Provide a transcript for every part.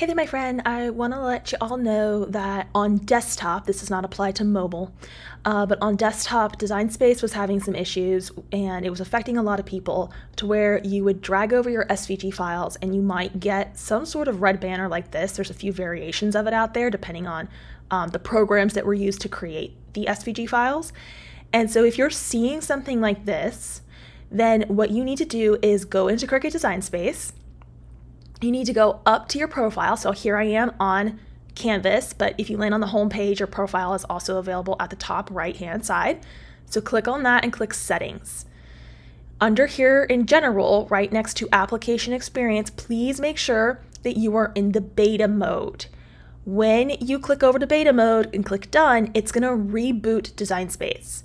Hey there, my friend. I want to let you all know that on desktop, this does not apply to mobile, uh, but on desktop, Design Space was having some issues and it was affecting a lot of people to where you would drag over your SVG files and you might get some sort of red banner like this. There's a few variations of it out there depending on um, the programs that were used to create the SVG files. And so if you're seeing something like this, then what you need to do is go into Cricut Design Space you need to go up to your profile. So here I am on Canvas, but if you land on the home page, your profile is also available at the top right hand side. So click on that and click settings. Under here in general, right next to application experience, please make sure that you are in the beta mode. When you click over to beta mode and click done, it's gonna reboot Design Space.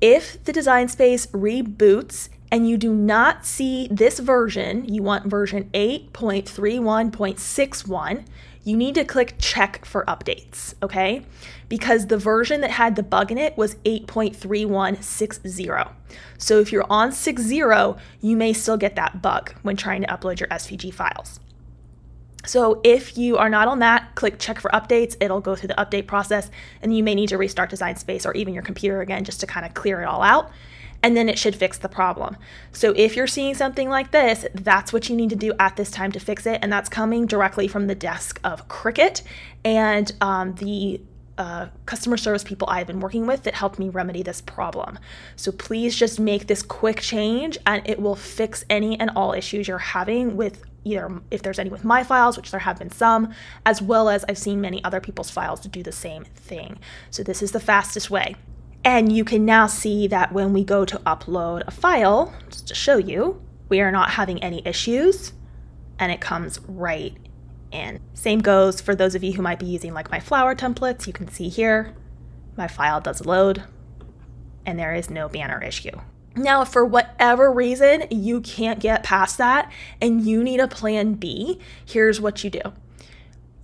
If the Design Space reboots and you do not see this version, you want version 8.31.61, you need to click check for updates, okay? Because the version that had the bug in it was 8.3160. So if you're on 6.0, you may still get that bug when trying to upload your SVG files. So if you are not on that, click check for updates. It'll go through the update process and you may need to restart Design Space or even your computer again just to kind of clear it all out and then it should fix the problem. So if you're seeing something like this, that's what you need to do at this time to fix it, and that's coming directly from the desk of Cricut and um, the uh, customer service people I've been working with that helped me remedy this problem. So please just make this quick change and it will fix any and all issues you're having with either if there's any with my files, which there have been some, as well as I've seen many other people's files to do the same thing. So this is the fastest way. And you can now see that when we go to upload a file, just to show you, we are not having any issues and it comes right in. Same goes for those of you who might be using like my flower templates. You can see here, my file does load and there is no banner issue. Now, if for whatever reason you can't get past that and you need a plan B, here's what you do.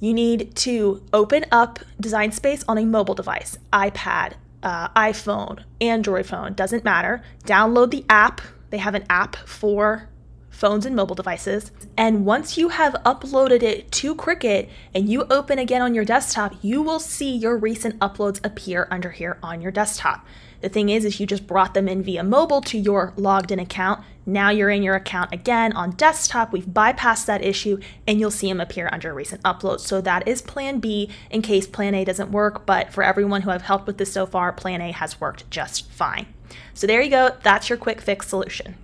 You need to open up Design Space on a mobile device, iPad, uh, iPhone, Android phone, doesn't matter. Download the app. They have an app for phones and mobile devices. And once you have uploaded it to Cricut and you open again on your desktop, you will see your recent uploads appear under here on your desktop. The thing is, is you just brought them in via mobile to your logged in account. Now you're in your account again on desktop. We've bypassed that issue and you'll see them appear under recent uploads. So that is plan B in case plan A doesn't work. But for everyone who I've helped with this so far, plan A has worked just fine. So there you go. That's your quick fix solution.